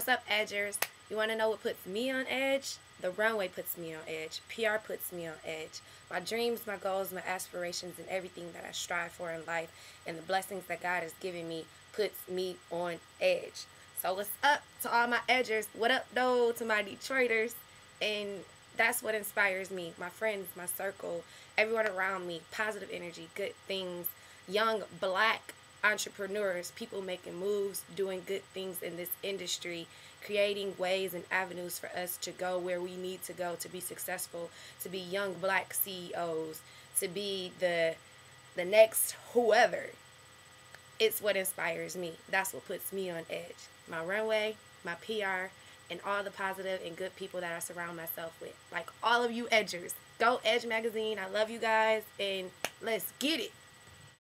What's up, Edgers? You want to know what puts me on edge? The runway puts me on edge. PR puts me on edge. My dreams, my goals, my aspirations, and everything that I strive for in life and the blessings that God has given me puts me on edge. So what's up to all my edgers? What up, though, to my Detroiters? And that's what inspires me. My friends, my circle, everyone around me. Positive energy, good things. Young black entrepreneurs, people making moves, doing good things in this industry, creating ways and avenues for us to go where we need to go to be successful, to be young black CEOs, to be the the next whoever. It's what inspires me. That's what puts me on edge. My runway, my PR, and all the positive and good people that I surround myself with. Like all of you edgers. Go Edge Magazine. I love you guys and let's get it.